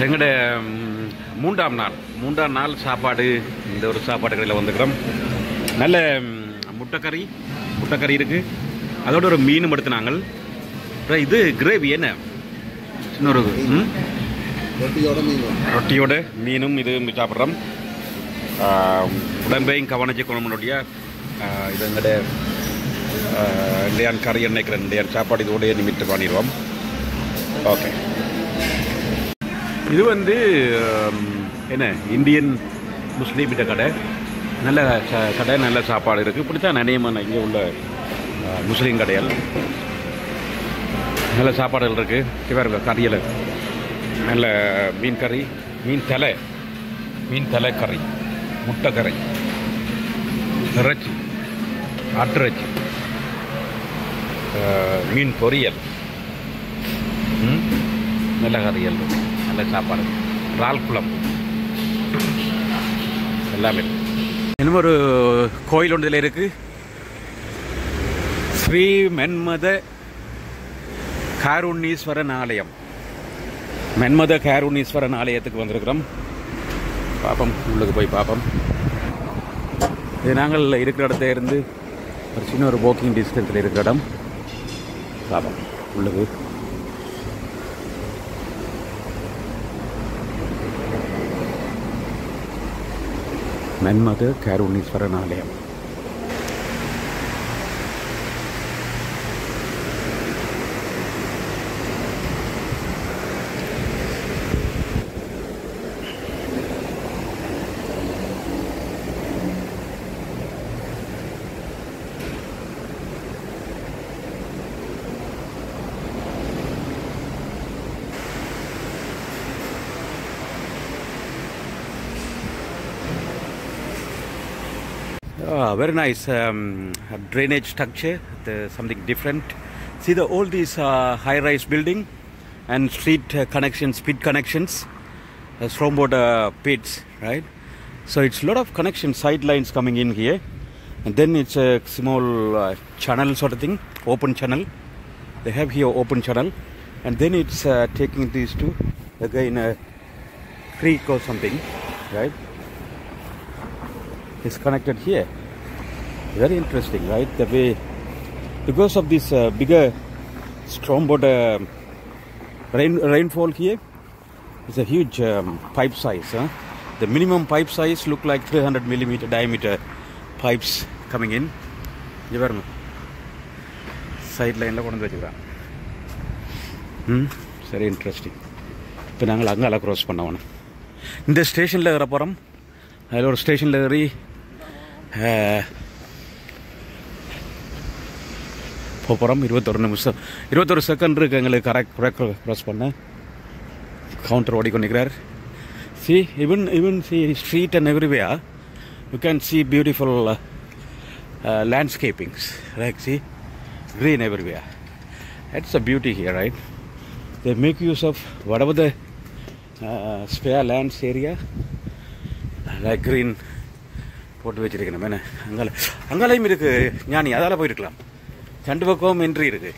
எங்களோட மூன்றாம் நாள். மூன்றாம் நாள் சாப்பாடு இந்த ஒரு சாப்பாடு கடையில் வந்துக்கிறோம் நல்ல முட்டைக்கறி முட்டைக்கறி இருக்கு. அதோட ஒரு மீனும் எடுத்துனாங்க அப்புறம் இது கிரேவி என்ன? சின்ன ஒரு ம்? ரொட்டியோட மீன். ரொட்டியோட மீனும் இது சாப்பிட்றோம். உடம்பையும் கவனிச்சு கொள்ளமுடைய இது எங்கட இண்டியான் கறி நினைக்கிறேன் இண்டியான் சாப்பாடு இதோடய நிமிட்டு பண்ணிடுவோம். ஓகே. இது வந்து என்ன இந்தியன் முஸ்லீம் கிட்ட கடை. நல்ல ச- கடை நல்ல சாப்பாடு இருக்குது இப்படி தான் நினையமான இங்கே உள்ள முஸ்லீம் கடைகள். நல்ல சாப்பாடுகள் இருக்குது இவர் கறியில். நல்ல மீன் கறி மீன் தலை. மீன் தலை கறி முட்டை கறி. இறைச்சி ஆட்டிறைச்சி மீன் பொரியல். ம், நல்ல கறியல் நல்ல சாப்பாடு. இறால் குழம்பு எல்லாமே. இன்னும் ஒரு கோயில் ஒன்றில் இருக்குது ஸ்ரீ மென்மத காருண்ணீஸ்வரன் ஆலயம். மென்மத காருண்ணீஸ்வரன் ஆலயத்துக்கு வந்திருக்கிறோம். பார்ப்போம் உள்ளுக்கு போய் பார்ப்போம் இது நாங்கள் இருக்கிற இடத்துல இருந்து ஒரு சின்ன ஒரு வாக்கிங் டிஸ்டன்ஸில் இருக்கிற இடம். பார்ப்போம் உள்ளுக்கு. மென்மத காருண்ணீஸ்வரன் Oh, very nice um, drainage structure, the, something different. See the all these uh, high-rise building and street uh, connections, pit connections, uh, stormwater pits, right? So it's a lot of connection sidelines coming in here. And then it's a small uh, channel sort of thing, open channel. They have here open channel. And then it's uh, taking these two, again a creek or something, right? Is connected here. Very interesting, right? The way, because of this uh, bigger stormwater rain, rainfall here, it's a huge um, pipe size. Huh? The minimum pipe size look like 300 millimeter diameter pipes coming in. இங்க பாருங்க side லைனில் கொண்டு வந்து வச்சுக்கிறான் ம் சரி interesting இப்போ நாங்கள் அங்கால க்ராஸ் பண்ண இந்த ஸ்டேஷனில் ஏற போகிறோம் அதில் ஒரு ஸ்டேஷனில் ஏறி போகிறோம் இருபத்தொரு நிமிஷம். இருபத்தொரு செகண்ட் இருக்கு எங்களுக்கு. கரெக்ட் க்ராஸ் பண்ண. Counter ஓடிக்கொண்டிருக்கிறார். See even even see street and every way you can see beautiful landscapings like see green everywhere. That's the beauty here right? They make use of whatever the uh, spare lands area like green போட்டு வச்சிருக்கணும். என்ன? அங்கால அங்காலையும் இருக்கு. ஞானி அதால போயிருக்கலாம். ரெண்டு பக்கம் இன்றி இருக்கு.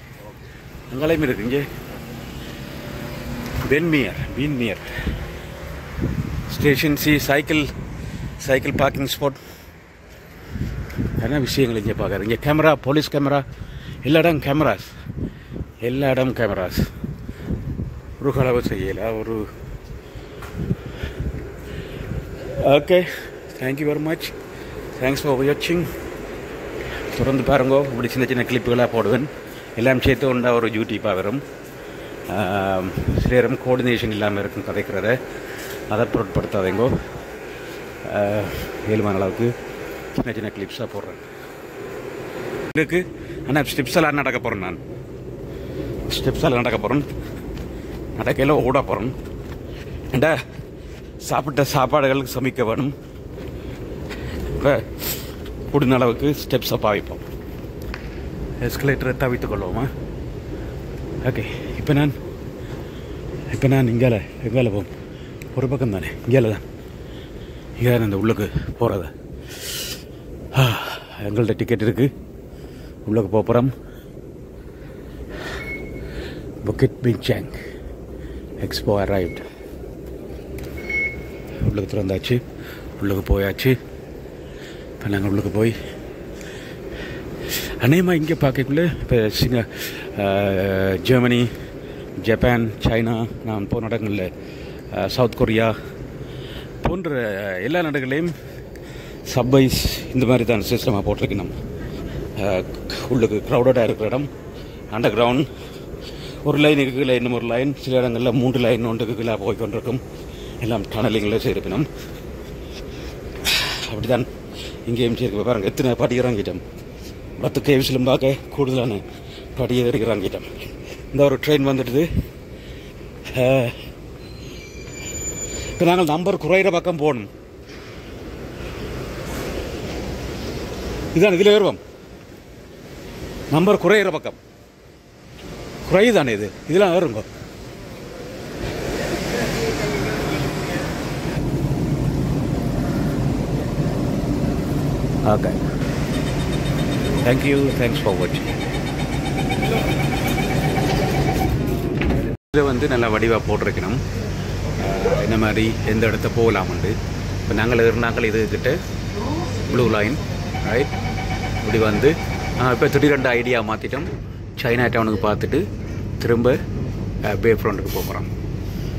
அங்காலையும் இருக்கு. இங்கே. பென்மியர் பீன்மியர் station see cycle cycle parking spot. என்ன விஷயங்கள் இங்கே பார்க்குறது இங்கே கேமரா போலீஸ் கேமரா. எல்லா இடம் கேமராஸ். எல்லா இடம் கேமராஸ். ஒரு களவு செய்யலா. ஒரு okay thank you very much thanks for வாட்சிங் தொடர்ந்து பாருங்க இப்படி சின்ன சின்ன கிளிப்புகளாக போடுவேன் எல்லாம் சேர்த்து உண்டா ஒரு யூடியூப்பாக வரும் சில நேரம் கோஆர்டினேஷன் இல்லாமல் இருக்கும் கதைக்கிறத அதை பொருட்படுத்தாதீங்கோ ஏழுமான அளவுக்கு சின்ன சின்ன கிளிப்ஸாக போடுறேன் இருக்கு ஆனால் ஸ்டெப்ஸ் எல்லாம் நடக்க போகிறேன் நான் ஸ்டெப்ஸ் எல்லாம் நடக்க போகிறேன் நடக்கையில் ஓட போகிறேன் ஏண்டா சாப்பிட்ட சாப்பாடுகளுக்கு சமைக்க வேணும் இப்போ கூடின அளவுக்கு ஸ்டெப்ஸை பாவிப்போம் எஸ்கலேட்டரை தவித்து கொள்வோமா? ஓகே இப்போ நான் இப்போ நான் இங்கால எங்கால போகும் ஒரு பக்கம் தானே இங்கால தான். இங்கே தான் இந்த உள்ளுக்கு போகிறத எங்கள்கிட்ட டிக்கெட் இருக்குது உள்ளுக்கு போக போகிறோம் புக்கெட் பிங் சேங் எக்ஸ்போ அரைவ்ட் உள்ளுக்கு திறந்தாச்சு உள்ளுக்கு போயாச்சு. இப்போ நாங்கள் உள்ளுக்கு போய் அநேகமாக இங்கே பார்க்கக்குள்ள இப்போ சிங்க ஜெர்மனி ஜப்பான் சைனா நான் போன இடங்களில் சவுத் கொரியா போன்ற எல்லா நாடுகளையும் சப்வைஸ் இந்த மாதிரி தான் சிஸ்டமாக போட்டிருக்கணும். உள்ளுக்கு க்ரௌடடாக இருக்கிற இடம் அண்டர் கிரவுண்ட் ஒரு லைன் இருக்குல்ல இன்னும் ஒரு லைன் சில இடங்களில் மூன்று லைன் ஒன்றுக்கு கீழே போய் கொண்டிருக்கும். எல்லாம் டனலிங்கில் செய்திருக்கணும் இங்கே எம்ஜி இருக்கு பாருங்க. எத்தனை படி இறங்கிட்டோம் பத்துக்கு கேவிசிலும் பார்க்க கூடுதலான படி ஏறி இறங்கிட்டோம் இந்த ஒரு ட்ரெயின் வந்துடுது. இப்போ நாங்கள் நம்பர் குறையிற பக்கம் போகணும். இதுதான் இதில் ஏறுவோம் நம்பர் குறையிற பக்கம். குறையுதானே இது? இதெல்லாம் ஏறுங்க ஓகே தேங்க்யூ தேங்க்ஸ் ஃபார் வாட்சிங் இதை வந்து நல்லா வடிவாக போட்டிருக்கணும். இந்த என்ன மாதிரி எந்த இடத்த போகலாமுண்டு இப்போ நாங்கள் இருந்தாங்கள் இது ப்ளூ லைன் ரைட் இப்படி வந்து இப்போ திடீரெண்டு ஐடியா மாற்றிட்டோம் சைனா டவுனுக்கு பார்த்துட்டு திரும்ப பே ஃப்ரண்ட்டுக்கு போகிறோம்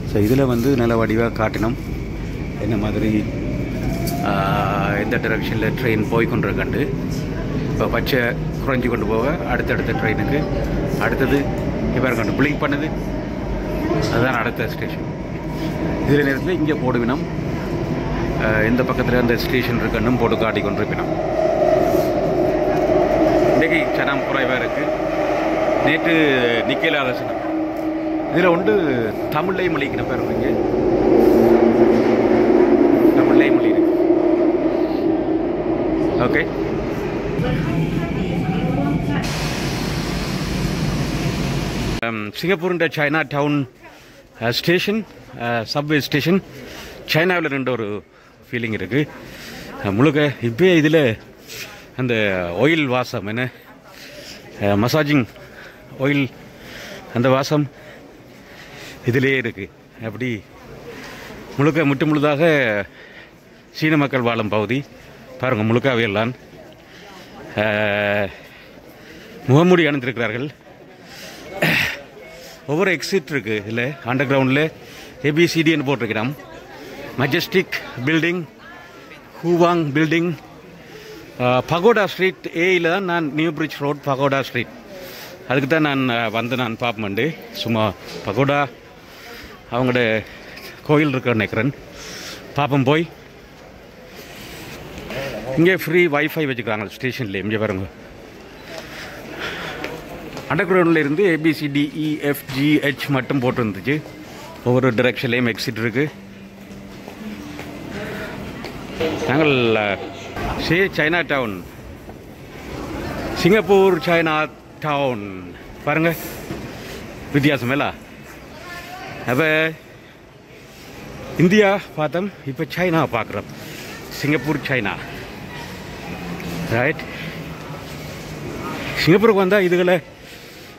ஸோ இதில் வந்து நல்ல வடிவாக காட்டினோம் என்ன மாதிரி எந்த டைரக்ஷனில் ட்ரெயின் போய் கொண்டிருக்கண்டு இப்போ பச்சை குறைஞ்சி கொண்டு போக அடுத்தடுத்த ட்ரெயினுக்கு அடுத்தது இப்போ கண்டு பிளிங்க் பண்ணுது. அதுதான் அடுத்த ஸ்டேஷன் இதில் நேரத்தில் இங்கே போடுவினம் இந்த பக்கத்தில் அந்த ஸ்டேஷன் இருக்கணும் போட்டு காட்டி கொண்டிருப்பினோம். இன்றைக்கு சனம் குறைவாக இருக்குது நேற்று நிக்கலாத சனம். இதில் ஒன்று தமிழ்லையும் மொழிக்கிற பேர் இருக்குங்க தமிழ்லையும் மொழி ஓகே சிங்கப்பூருண்ட Chinatown station subway station சைனாவில் ரெண்டு ஒரு ஃபீலிங் இருக்குது முழுக்க இப்போயே இதில் அந்த ஆயில் வாசம் என்ன? Uh, மசாஜிங் ஆயில் அந்த வாசம் இதிலே இருக்குது அப்படி முழுக்க முட்டு முழுதாக சீன மக்கள் வாழும் பகுதி. பாருங்கள் முழுக்க அவையெல்லாம் முகமூடி அணிந்திருக்கிறார்கள். ஒவ்வொரு எக்ஸிட் இருக்குது இல்லை அண்டர் கிரவுண்டில் ஏபிசிடின்னு போட்டிருக்கிறோம். Majestic Building Huang Building Pagoda Street ஏயில் தான் நான் New Bridge Road Pagoda Street அதுக்கு தான் நான் வந்து நான் பார்ப்பேன்ண்டு சும்மா பகோடா அவங்களோட கோயில் இருக்கிறேன் நினைக்கிறேன். பாப்பம் போய். இங்கே ஃப்ரீ வைஃபை வச்சுக்கிறாங்க ஸ்டேஷன்லேயே இங்கே பாருங்க. அண்டர் கிரவுண்டில் இருந்து ஏபிசிடிஇஎஃப்ஜிஹெச் மட்டும் போட்டிருந்துச்சு. ஒவ்வொரு டிரெக்ஷன்லேயும் எக்ஸிட் இருக்குது நாங்கள் say Chinatown Singapore Chinatown பாருங்க. வித்தியாசம் இல்ல? அப்போ இந்தியா பார்த்தோம் இப்போ சைனா பார்க்குறோம். சிங்கப்பூர் சைனா ரைட் சிங்கப்பூருக்கு வந்தால் இதுகளை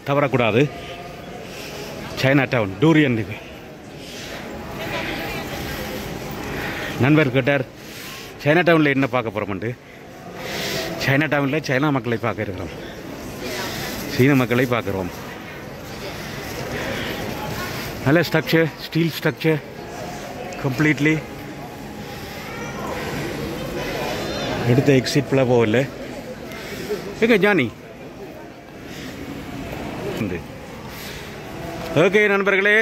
தவறக்கூடாது. சைனா டவுன் டூரியன் நண்பர் கேட்டார் சைனா டவுனில் என்ன பார்க்க போகிறோம்ண்டு சைனா டவுனில் சைனா மக்களை பார்க்க இருக்கிறோம். சீன மக்களை பார்க்குறோம் நல்ல ஸ்ட்ரக்சர் ஸ்டீல் ஸ்ட்ரக்சர் கம்ப்ளீட்லி எடுத்த எக்ஸிட்ல போகல எங்க ஜானி ஓகே நண்பர்களே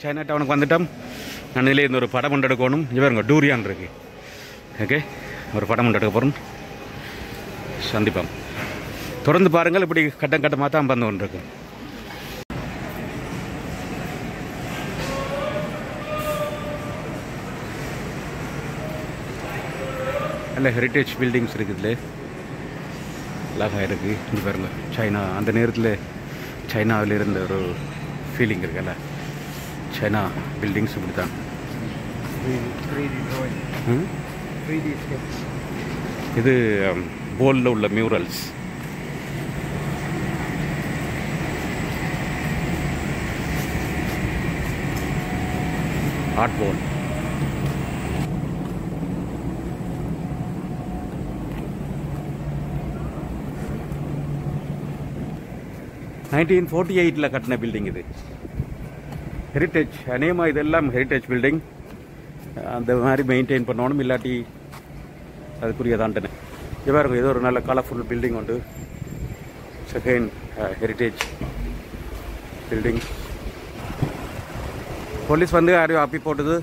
சைனா டவுனுக்கு வந்துட்டோம் நான் இதில் இந்த ஒரு படம் ஒன்று எடுக்கணும் இங்கே பாருங்க டூரியான் இருக்கு ஓகே ஒரு படம் ஒன்று எடுக்க போகிறோம் சந்திப்போம் தொடர்ந்து பாருங்கள் இப்படி கட்டம் கட்டமாக தான் வந்து கொண்டிருக்கு நல்ல ஹெரிட்டேஜ் பில்டிங்ஸ் இருக்குதுல்ல அழகாக இருக்குது இங்கே பாருங்க சைனா அந்த நேரத்தில் சைனாவில் இருந்த ஒரு ஃபீலிங் இருக்குல்ல. சைனா பில்டிங்ஸ் இப்படி தான் இது போலில் உள்ள மியூரல்ஸ் ஆர்ட் போல் நைன்டீன் ஃபோர்ட்டி எயிட்டில் கட்டின பில்டிங் இது. ஹெரிட்டேஜ் அநேகமாக இதெல்லாம் ஹெரிட்டேஜ் பில்டிங் அந்த மாதிரி மெயின்டைன் பண்ணணும் இல்லாட்டி அதுக்குரிய தாண்டனை இது ஏதோ ஒரு நல்ல கலர்ஃபுல் பில்டிங் உண்டு. செகண்ட் ஹெரிட்டேஜ் பில்டிங் போலீஸ் வந்து யாரையும் அப்பி போட்டது.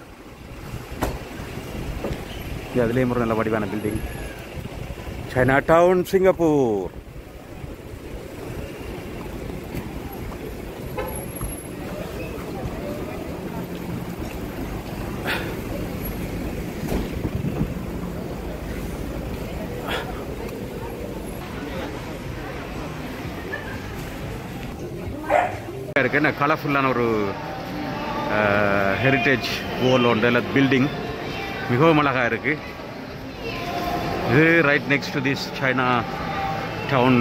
அதுலேயும் ஒரு நல்ல வடிவான பில்டிங் சைனா டவுன் சிங்கப்பூர் இருக்கு. என்ன கலர்ஃபுல்லான ஒரு ஹெரிட்டேஜ் ஓல் ஒன்று இல்லை பில்டிங் மிகவும் அழகாக இருக்குது இது right next to this Chinatown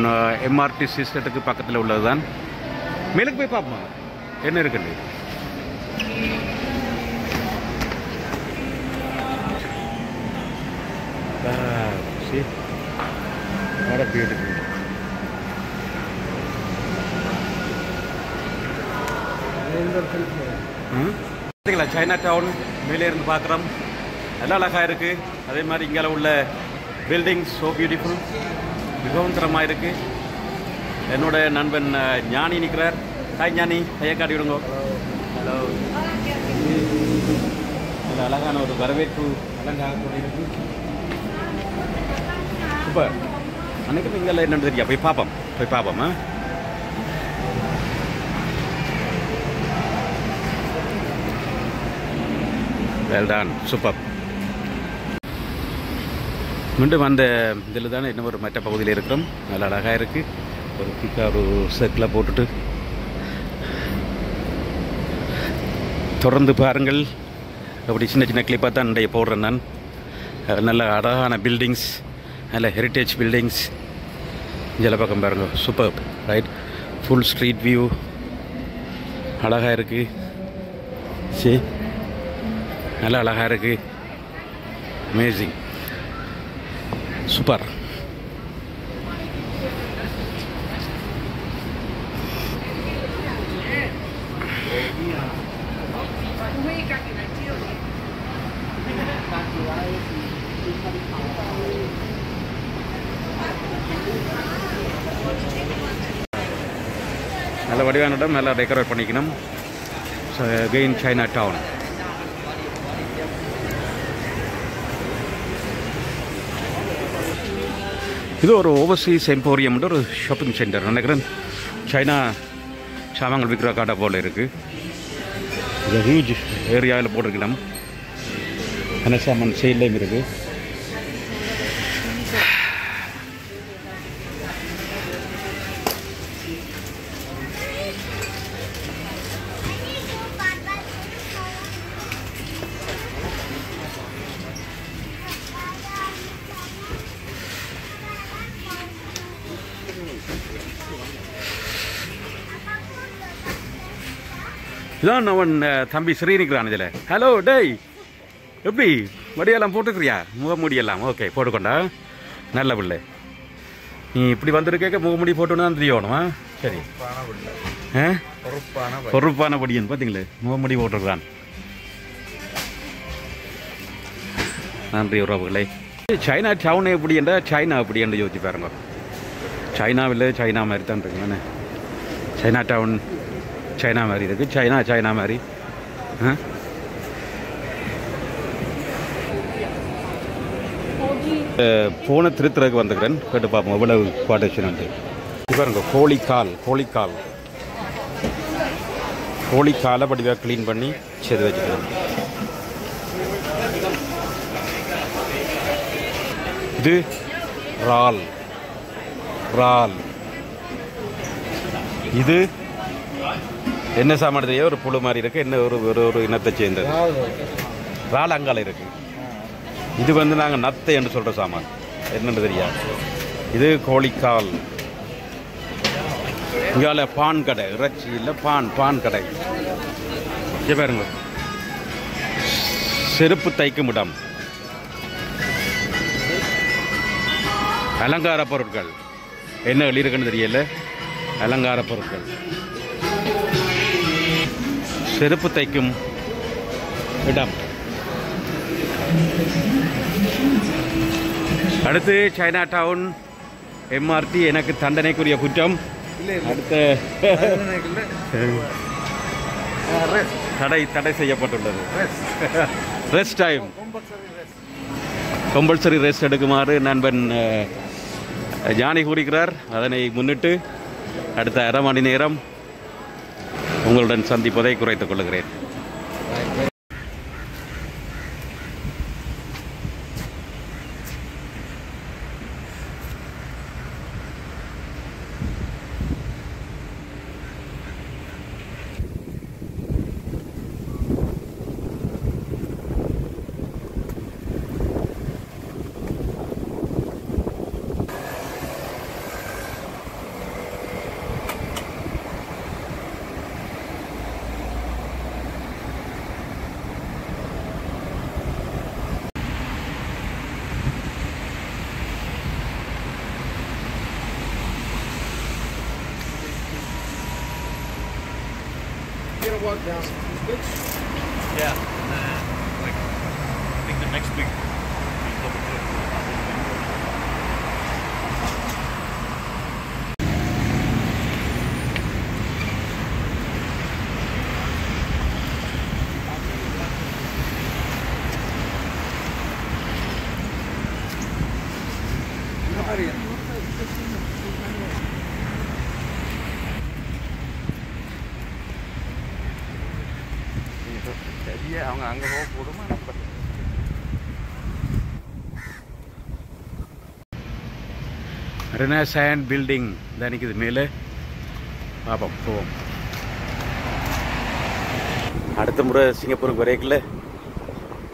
MRT சிஸ்டத்துக்கு பக்கத்தில் உள்ளது தான் மேலுக்கு போய் பார்ப்போம்? என்ன இருக்குன்னு What a beautiful. ம்? பார்த்தீங்களா சைனா டவுன் மேலே இருந்து பார்க்குறோம் நல்லா அழகாக இருக்குது அதே மாதிரி இங்கே உள்ள பில்டிங் ஸோ பியூட்டிஃபுல் மிகவும் தரமாக இருக்குது என்னோட நண்பன் ஞானி நிற்கிறார் ஹாய் ஞானி. ஐயா காட்டி விடுங்க. ஹலோ நல்ல அழகான ஒரு வரவேற்பு அழகாக இருக்கு சூப்பர். அன்னைக்கு இங்கே என்னென்னு தெரியா? போய் பார்ப்போம். போய் பார்ப்போம் ஆ வெல் டான் சூப்பர் மீண்டும் அந்த இதில் தானே இன்னும் ஒரு மற்ற பகுதியில் இருக்கிறோம். நல்ல அழகாக இருக்குது ஒரு பிக்கா ஒரு சர்க்கிளாக போட்டுட்டு. தொடர்ந்து பாருங்கள். அப்படி சின்ன சின்ன கிளிப்பாக தான் இன்றைய போடுறேன் நான். நல்ல அழகான பில்டிங்ஸ் நல்ல ஹெரிட்டேஜ் பில்டிங்ஸ் இதில் பக்கம் பாருங்க. Super right full street view அழகாக இருக்குது சரி நல்லா அழகாக இருக்குது அமேசிங் சூப்பர் நல்ல வடிவான இடம் நல்லா டெக்கரேட் பண்ணிக்கணும். கெயின் சைனா டவுன் இது ஒரு ஓவர்சீஸ் எம்போரியம்ன்ற ஒரு ஷாப்பிங் சென்டர் நினைக்கிறேன் சைனா சாமான்கள் விற்கிற கடை போல் இருக்குது ஹியூஜ் ஏரியாவில் போட்டிருக்கலாம் என்ன சாமான் சேல்லையும் இருக்குது இதான் அவன் தம்பி ஸ்ரீனிக்கிறான் இதில். ஹலோ டேய். எப்படி? முடியெல்லாம் போட்டுக்கிறியா? முகமுடியெல்லாம் ஓகே போட்டுக்கொண்டா? நல்ல பிள்ளை. நீ இப்படி வந்திருக்க முகமுடி போட்டுன்னு தான் தெரியணும்? சரி. பொறுப்பான படியன் பார்த்தீங்களே முகமுடி போட்டிருக்கான் நன்றி உறவுகளை. சைனா டவுன் எப்படி என்ற சைனா அப்படி என்று யோசிச்சு பாருங்க. சைனாவில் சைனா மாதிரி தான் இருக்கு என்ன சைனா டவுன் சைனா மாதிரி இருக்கு. சைனா சைனா மாதிரி. போன திருத்துறதுக்கு வந்துக்கிறேன் கேட்டு பார்ப்போம். எவ்வளவு குவாட்டேஷன் பாருங்க கோழிக்கால் கோழிக்கால். கோழிக்காலை படிவாக க்ளீன் பண்ணி சரி வச்சுக்கிறேன். இது ரால் ரால் இது என்ன சாமான் ஒரு புழு மாதிரி இருக்குது என்ன ஒரு ஒரு ஒரு இனத்தை சேர்ந்தது. இறால் அங்கால இருக்கு. இது வந்து நாங்கள் நத்தை என்று சொல்கிற சாமான். என்னென்னு தெரியாது. இது கோழிக்கால். இங்கால பான் கடை இறைச்சி இல்லை பான் பான் கடை. இங்கே பாருங்க. செருப்பு தைக்கும் இடம். அலங்கார பொருட்கள். என்ன எழுதியிருக்குன்னு தெரியல? அலங்கார பொருட்கள். செருப்பு தைக்கும் இடம். அடுத்து சைனா டவுன் எம்ஆர்டி எனக்கு தண்டனைக்குரிய குற்றம். அடுத்த தடை தடை செய்யப்பட்டுள்ளது. ரெஸ்ட் டைம் கம்பல்சரி ரெஸ்ட் எடுக்குமாறு நண்பன் ஜானி கூறுகிறார். அதனை முன்னிட்டு அடுத்த அரை மணி நேரம் உங்களுடன் சந்திப்பதை குறைத்துக் கொள்கிறேன் walk down Yeah, and then like I think the next big ரெனாசாண்ட் பில்டிங் தான் நிற்குது மேலே பார்ப்போம் போவோம். அடுத்த முறை சிங்கப்பூருக்கு வரைக்கில்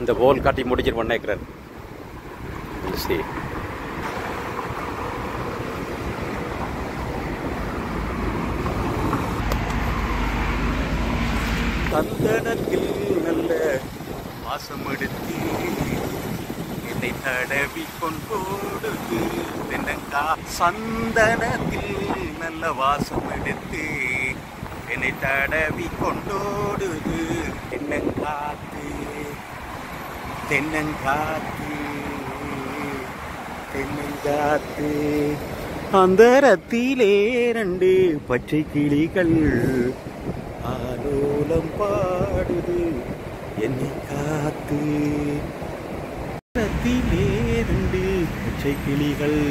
இந்த போல் காட்டி முடிச்சிட்டு பண்ணேக்கிறார் சரி தந்தனத்தில் நல்ல வாசம் எடுத்து என்னை தடவி கொண்டோடுது தென்னங்கா சந்தனத்தில் நல்ல வாசம் எடுத்து என்னை தடவி கொண்டோடுது. தென்னங்காத்து தென்னங்காத்து தென்னங்காத்து. அந்தரத்திலே ரெண்டு பச்சை கிளிகள் ஆலோலம் பாடுது. என்னை காத்து ரத்திலே ரெண்டு பச்சை கிளிகள்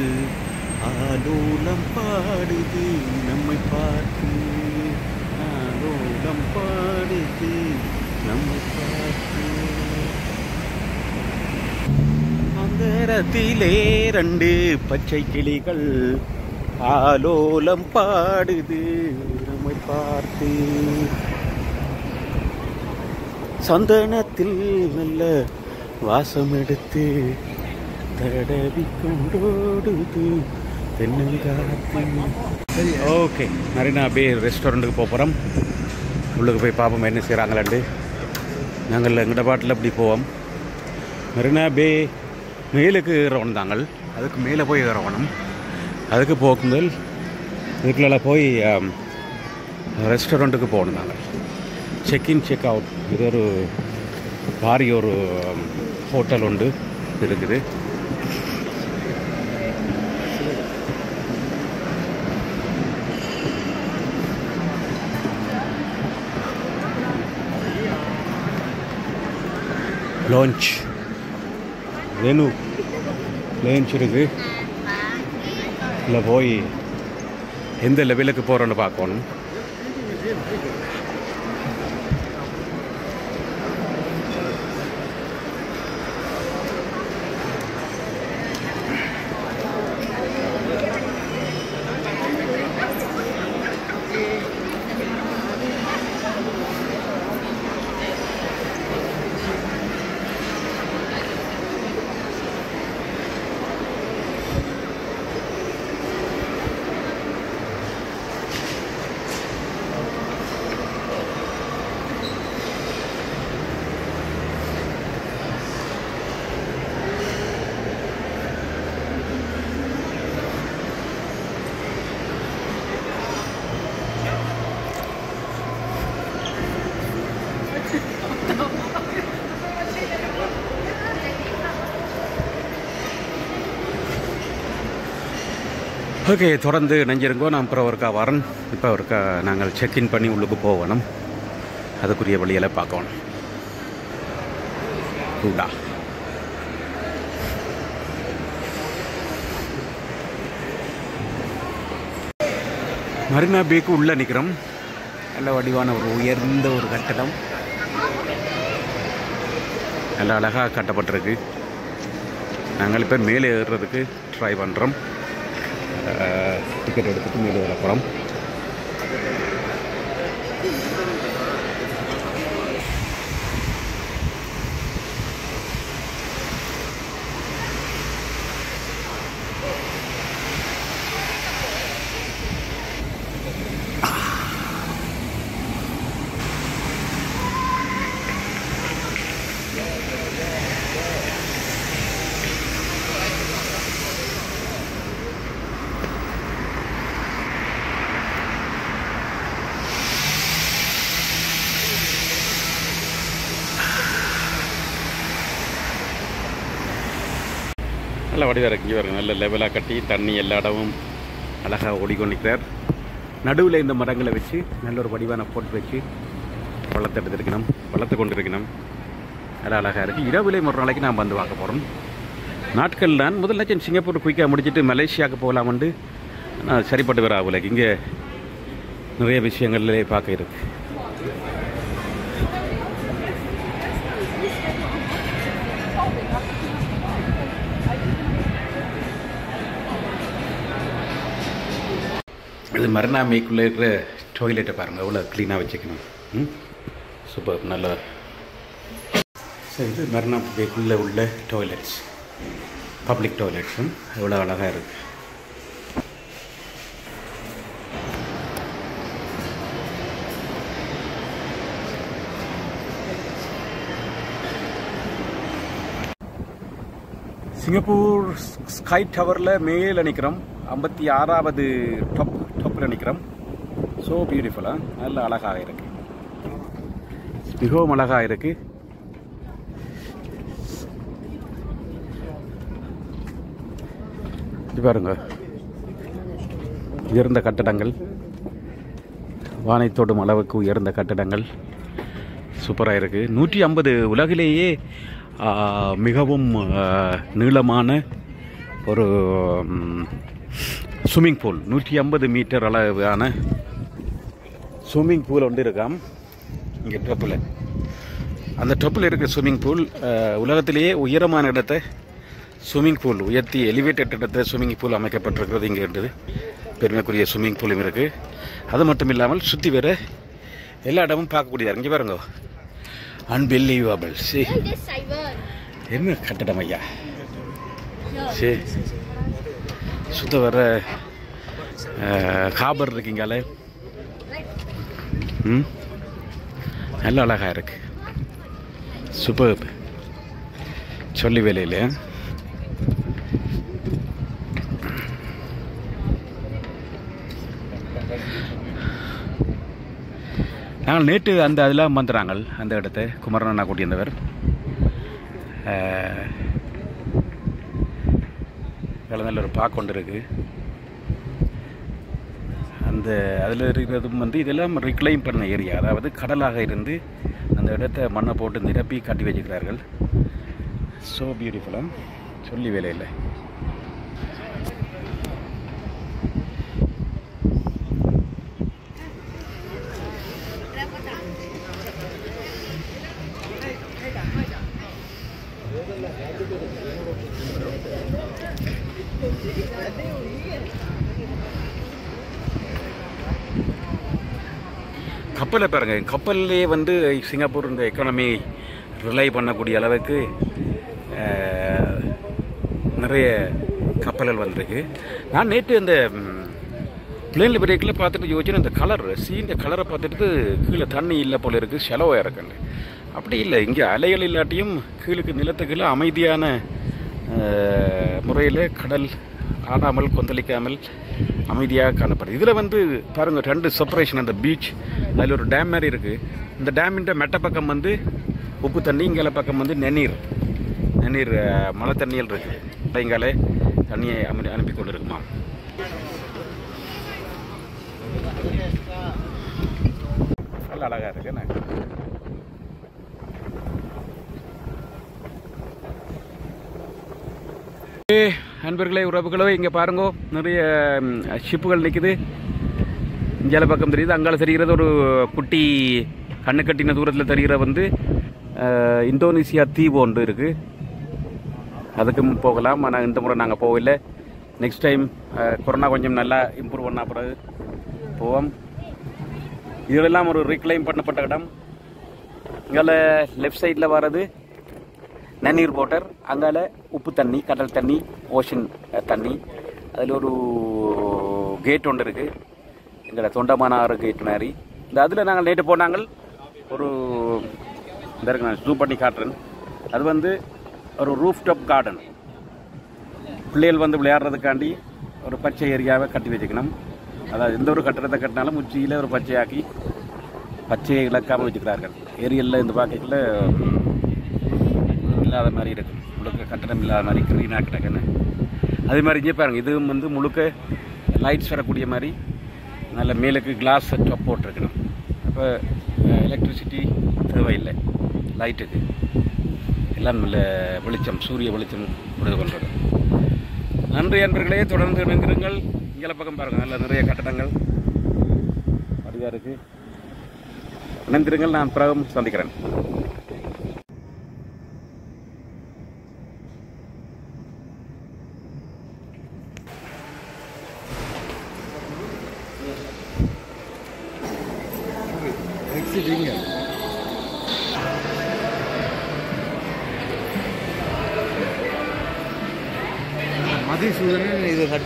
ஆலோலம் பாடுது நம்மை பார்த்து. ஆலோலம் பாடுது நம்மை பார்த்து. அந்தரத்திலே ரெண்டு பச்சை கிளிகள் ஆலோலம் பாடுது நம்மை பார்த்து. சந்தனத்தில் நல்ல வாசம் எடுத்து தடவி கொண்டோடுது ஓகே மரினா பே ரெஸ்டாரண்ட்டுக்கு போக போகிறோம் உள்ளுக்கு போய் பார்ப்போம் என்ன செய்கிறாங்களாண்டு நாங்கள் எங்கட பாட்டில் அப்படி போவோம். மெரினா பே மேலுக்கு ஏறணும் தாங்கள். அதுக்கு மேலே போய் ஏறணும் அதுக்கு போகும்போது இதுக்குள்ள போய் ரெஸ்டாரண்ட்டுக்கு போகணும் நாங்கள் செக்இன் செக் அவுட் இது ஒரு பாரி ஒரு ஹோட்டல் உண்டு இருக்குது. லான்ச் வேணு லான்ச் இருக்கு. இல்லை போய் எந்த லெவலுக்கு போகிறோன்னு பார்க்கணும். ஓகே தொடர்ந்து நெஞ்சிருங்கோ. நான் அப்புறம் ஒருக்கா வரேன். இப்போ ஒருக்கா நாங்கள் செக்இன் பண்ணி உள்ளுக்கு போகணும். அதுக்குரிய வழியெல்லாம் பார்க்கணும். கூடா மரினா பீக்கு உள்ளே நிற்கிறோம் நல்ல வடிவான ஒரு உயர்ந்த ஒரு கட்டடம். நல்ல அழகாக கட்டப்பட்டிருக்கு. நாங்கள் இப்போ மேலே ஏறுறதுக்கு ட்ரை பண்ணுறோம் டிக்கெட் எடுத்துகிட்டு மேலே ஏற போகிறோம் நல்ல வடிவாக இருக்கு இங்கே நல்ல லெவலாக கட்டி தண்ணி எல்லா இடமும் அழகாக ஓடிக்கொண்டிருக்கிறார். நடுவில் இந்த மரங்களை வச்சு நல்ல ஒரு வடிவான போட்டு வச்சு வளர்த்து எடுத்திருக்கணும் வளர்த்து கொண்டு இருக்கணும் நல்லா அழகாக இருக்குது இரவுலே ஒரு நாளைக்கு நாம் வந்து பார்க்க போகிறோம் நாட்கள் தான். முதல்ல சிங்கப்பூர் குயிக்காக முடிச்சுட்டு மலேசியாவுக்கு போகலாமண்டு நான் சரிப்பட்டு வர ஆகலை இங்கே நிறைய விஷயங்கள்லே பார்க்க இருக்குது மரணாமைக்குள்ளே இருக்கிற டாய்லெட்டை பாருங்கள் எவ்வளோ க்ளீனாக வச்சுக்கணும். ம்? சூப்பர் நல்ல. சரி இது மரணாமைக்குள்ளே உள்ள டாய்லெட்ஸ் பப்ளிக் டாய்லெட்ஸும் எவ்வளோ அழகாக இருக்குது சிங்கப்பூர் ஸ்கை டவரில் மேலே நிற்கிறோம் ஐம்பத்தி ஆறாவது டாப் டாப்பில் நிற்கிறோம். ஸோ பியூட்டிஃபுல்லாக நல்ல அழகாக இருக்கு. மிகவும் அழகாக இருக்கு. இது பாருங்க. உயர்ந்த கட்டடங்கள். வானைத்தோடும் அளவுக்கு உயர்ந்த கட்டடங்கள். சூப்பராக இருக்குது நூற்றி ஐம்பது உலகிலேயே மிகவும் நீளமான ஒரு ஸ்விம்மிங் பூல் நூற்றி ஐம்பது மீட்டர் அளவான ஸ்விம்மிங் பூல் ஒன்று இருக்காம். இங்கே டொப்பில் அந்த டொப்பில் இருக்க ஸ்விம்மிங் பூல் உலகத்திலேயே உயரமான இடத்தை ஸ்விம்மிங் பூல் உயர்த்தி எலிவேட்டட் இடத்துல ஸ்விம்மிங் பூல் அமைக்கப்பட்டிருக்கிறது இங்கே இருக்குது பெருமைக்குரிய ஸ்விம்மிங் பூலும் இருக்குது அது மட்டும் இல்லாமல் சுற்றி வேற எல்லா இடமும் பார்க்கக்கூடியதாக இங்கே பாருங்க. Unbelievable see. என்ன கட்டடம் ஐயா? சரி சுத்த வர Eh, காபர் இருக்கீங்களே ம்? நல்ல அழகாக இருக்கு. சூப்பர் சொல்லி வேலையில் நாங்கள் நேற்று அந்த அதில் வந்துறாங்க அந்த இடத்த குமரன் அண்ணா கூட்டியிருந்தவர். Eh, நல்ல ஒரு பார்க்க கொண்டு இருக்குது அந்த அதில் இருக்கிறதும் வந்து இதெல்லாம் ரிக்ளைம் பண்ண ஏரியா அதாவது கடலாக இருந்து அந்த இடத்த மண்ணை போட்டு நிரப்பி கட்டி வச்சுக்கிறார்கள். ஸோ பியூட்டிஃபுல்லாக சொல்லி வேலையில் கப்பலை பாருங்க. கப்பல்லே வந்து சிங்கப்பூர் இந்த எக்கானமி ரிலை பண்ணக்கூடிய அளவுக்கு நிறைய கப்பல்கள் வந்திருக்கு. நான் நேற்று இந்த பிளேனில் பிரேக்கில் பார்த்துட்டு யோசிச்சேன் இந்த கலர் சீந்த கலரை பார்த்துட்டு கீழே தண்ணி இல்லை போல் இருக்குது செலவாக இருக்குன்னு அப்படி இல்லை இங்கே அலைகள் இல்லாட்டியும் கீழுக்கு நிலத்துக்குள்ள அமைதியான முறையில் கடல் ஆடாமல் கொந்தளிக்காமல் அமைதியாக காணப்படுது. இதில் வந்து பாருங்கள் ரெண்டு செப்பரேஷன் அந்த பீச் அதில் ஒரு டேம் மாதிரி இருக்குது இந்த டேமின்ற மெட்ட பக்கம் வந்து உப்பு தண்ணி இங்கே பக்கம் வந்து நெனீர் நெனீர் மழை தண்ணியில் இருக்குது இங்காலே தண்ணியை அமை அனுப்பி கொண்டு இருக்குமா நல்ல அழகாக இருக்கு ஏ, நண்பர்களே உறவுகளோ இங்கே பாருங்க நிறைய ஷிப்புகள் நிற்குது இந்தியாவில் பக்கம் தெரியுது அங்கால தெரிகிறது ஒரு குட்டி கண்ணு கட்டின தூரத்தில் தெரிகிற வந்து இந்தோனேசியா தீவு ஒன்று இருக்குது அதுக்கும் போகலாம் ஆனால் இந்த முறை நாங்கள் போகல நெக்ஸ்ட் டைம் கொரோனா கொஞ்சம் நல்லா இம்ப்ரூவ் பண்ண பிறகு போவோம். இதெல்லாம் ஒரு ரீக்ளைம் பண்ணப்பட்ட இடம். இங்கே லெஃப்ட் சைடில் வர்றது நன்னீர் போட்டர் அங்கால உப்பு தண்ணி கடல் தண்ணி. ஓஷன் தண்ணி. அதில் ஒரு கேட் ஒன்று இருக்குது எங்களை தொண்டமான ஆறு கேட் மாதிரி. இந்த அதில் நாங்கள் நேற்று போனாங்க ஒரு இந்த இருக்கு நான் ஜூம் பண்ணி காட்டுறேன். அது வந்து ஒரு ரூஃப் டாப் கார்டன் பிள்ளைகள் வந்து விளையாடுறதுக்காண்டி ஒரு பச்சை ஏரியாவை கட்டி வச்சுக்கணும். அதாவது எந்த ஒரு கட்டிடத்தை கட்டினாலும் உச்சியில் ஒரு பச்சையாக்கி பச்சையை இழக்காமல் வச்சுக்கிறார்கள். ஏரியலில் இந்த பாக்கெட்டில் இல்லாத மாதிரி இருக்குது முழுக்க கட்டடம் இல்லாத மாதிரி க்ளீனாக கிடக்குன்னு அதே மாதிரி இங்கே பாருங்கள் இதுவும் வந்து முழுக்க லைட்ஸ் வரக்கூடிய மாதிரி நல்ல மேலுக்கு கிளாஸ் டாப் போட்டிருக்கணும். அப்போ எலக்ட்ரிசிட்டி தேவையில்லை லைட்டுக்கு எல்லாம் நல்ல வெளிச்சம் சூரிய வெளிச்சம் கொடுத்து கொண்டது. நன்றி அன்பர்களே தொடர்ந்து இணைந்திருங்கள். இங்கே பக்கம் பாருங்கள் நல்ல நிறைய கட்டடங்கள் அதிகாருக்கு. இருக்கு இணைந்திருங்கள் நான் பிறகும் சந்திக்கிறேன்.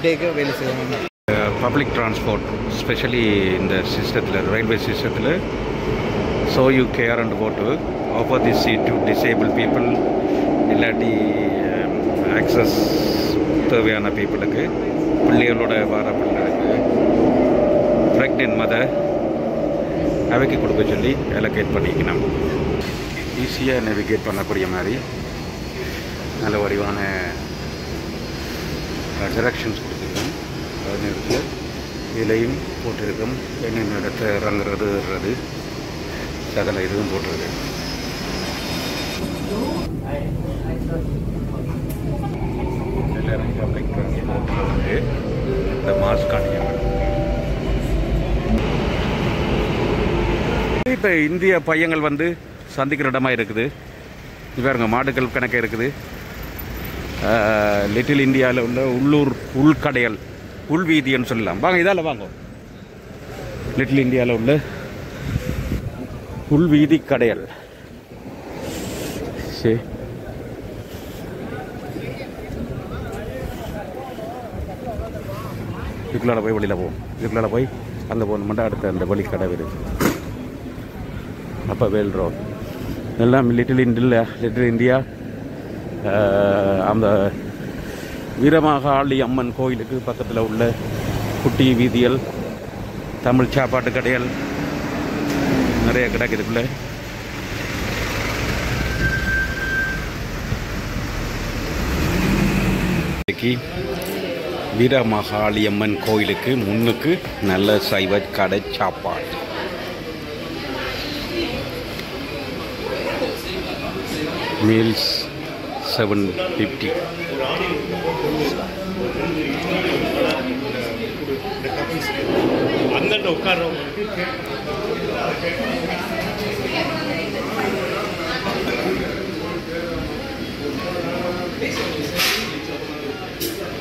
மதிசூதனன் வேலை செய்வாங்க. பப்ளிக் டிரான்ஸ்போர்ட் ஸ்பெஷலி இந்த சிஸ்டத்தில் ரயில்வே சிஸ்டத்தில் ஸோ யூ கேர் அண்ட் போட்டு offer the seat to disable people இல்லாட்டி um, ஆக்சஸ் தேவையான பீப்புளுக்கு பிள்ளைகளோட வர பிள்ளைகளுக்கு ப்ரெக்னென்ட் மதர் அவைக்கு கொடுக்க சொல்லி அலோகேட் பண்ணிக்கணும். ஈஸியாக நேவிகேட் பண்ணக்கூடிய மாதிரி நல்ல வடிவான uh, டிரெக்ஷன்ஸ் கொடுத்துருக்கோம் அதே இருக்குது இதுலேயும் போட்டிருக்கோம். என்னென்ன இடத்த இறங்குறது ஏறுறது. சகல இதுவும் போட்டிருக்கு. வந்து இந்த மாஸ்க் இப்போ இந்திய பையங்கள் வந்து சந்திக்கிற இடமா இருக்குது. இவருங்க மாடுகள் கணக்கு இருக்குது. லிட்டில் இந்தியாவில் உள்ள உள்ளூர் உள்கடைகள். உள்வீதின்னு சொல்லலாம். வாங்க இதால் வாங்க. லிட்டில் இந்தியாவில் உள்ள உள்வீதி கடையல் சரி இதுக்குள்ளால் போய் வெளியில் போவோம். இதுக்குள்ளால் போய் அங்கே போகணுமெண்டா அடுத்த அந்த வழி கடை வருது அப்போ வேல் ரோட் எல்லாம் லிட்டில் இந்தியா லிட்டில் இந்தியா அந்த வீரமாகாளி அம்மன் கோயிலுக்கு பக்கத்தில் உள்ள குட்டி வீதியல் தமிழ் சாப்பாட்டு கடைகள் நிறைய கிடைக்குதுக்குள்ள. இன்னைக்கு வீரமகாளியம்மன் கோயிலுக்கு முன்னுக்கு நல்ல சைவ கடை சாப்பாடு. மீல்ஸ் செவன் ஃபிஃப்டி அந்தண்ட உட்கார்றோம்.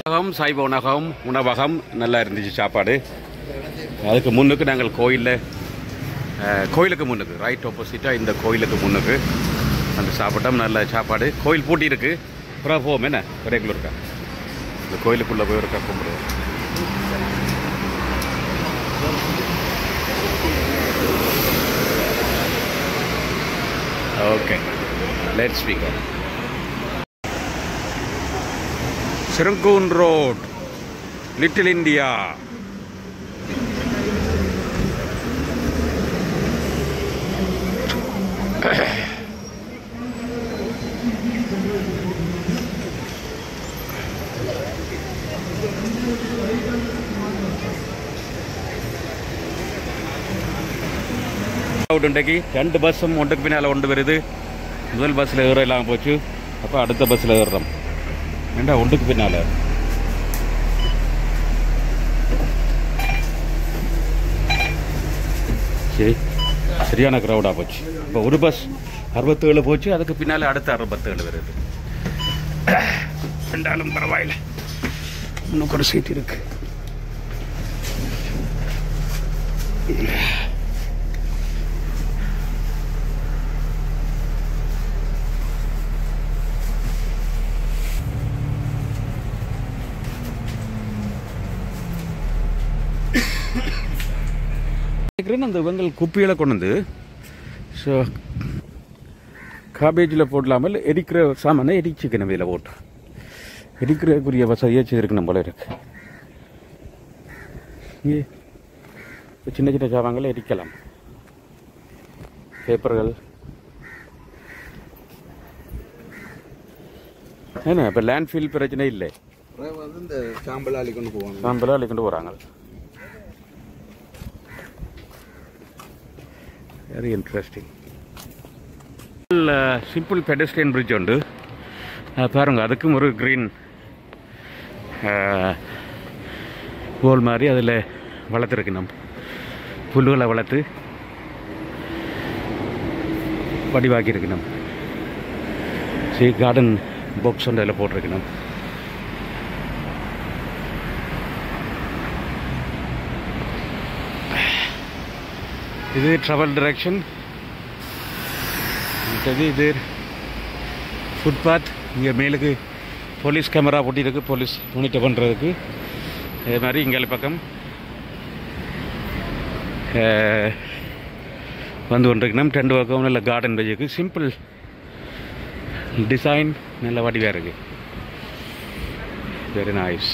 உணவகம் சைவ உணவகம் உணவகம். நல்லா இருந்துச்சு சாப்பாடு. அதுக்கு முன்னுக்கு நாங்கள் கோயிலில் கோயிலுக்கு முன்னுக்கு ரைட் ஆப்போசிட்டாக இந்த கோயிலுக்கு முன்னுக்கு. அந்த சாப்பிட்டோம். நல்ல சாப்பாடு. கோயில் பூட்டி இருக்கு. அப்புறம் போவோம். என்ன? ரெகுலருக்கா இந்த கோயிலுக்குள்ளே போய் இருக்கா கும்பிடுவோம். Okay. Let speaker Serangoon road. Little India out இன்றைக்கு ரெண்டு பஸ்ஸும் ஒன்றுக்கு பின்னால் ஒன்று வருது முதல் பஸ்ஸில் ஏற இல்லாமல் போச்சு அப்போ அடுத்த பஸ்ஸில் ஏறுறோம் ஏண்டா ஒன்றுக்கு பின்னால் சரி சரியான க்ரௌடாக போச்சு இப்போ ஒரு பஸ் அறுபத்தேழு போச்சு அதுக்கு பின்னால் அடுத்த அறுபத்தேழு வருது ரெண்டாலும் பரவாயில்ல இன்னும் ஒரு சீட் இருக்கு நினைக்கிறேன் அந்த இவங்கள் குப்பிகளை கொண்டு வந்து ஸோ காபேஜில் போடலாமல் எரிக்கிற சாமானை எரிச்சுக்கணும் இதில் போட்டு? எரிக்கிறதுக்குரிய வசதியாக செய்திருக்கணும் போல இருக்கு. இங்கே சின்ன சின்ன சாமான்களை எரிக்கலாம். பேப்பர்கள். என்ன இப்போ லேண்ட்ஃபீல் பிரச்சனை இல்லை. அப்புறம் வந்து இந்த சாம்பல் அள்ளி கொண்டு போவாங்க. சாம்பலாக அள்ளிக்கொண்டு போகிறாங்க very interesting simple pedestrian bridge உண்டு பாருங்கள் அதுக்கும் ஒரு க்ரீன் போல் மாதிரி அதில் வளர்த்துருக்கணும் புல்லுகளை வளர்த்து வடிவாக்கியிருக்கணும் சரி கார்டன் பாக்ஸ் ஒன்று அதில் போட்டிருக்கணும் இது ட்ராவல் டிரெக்ஷன் மற்றது இது ஃபுட்பாத் இங்கே மேலுக்கு போலீஸ் கேமரா போட்டிருக்கு போலீஸ் மானிட்டர் பண்ணுறதுக்கு அதே மாதிரி இங்கே பக்கம் வந்து கொண்டிருக்கணும். ரெண்டு பக்கம் நல்ல கார்டன் வச்சுருக்கு சிம்பிள் டிசைன் நல்ல வடிவாக இருக்குது வெரி நைஸ்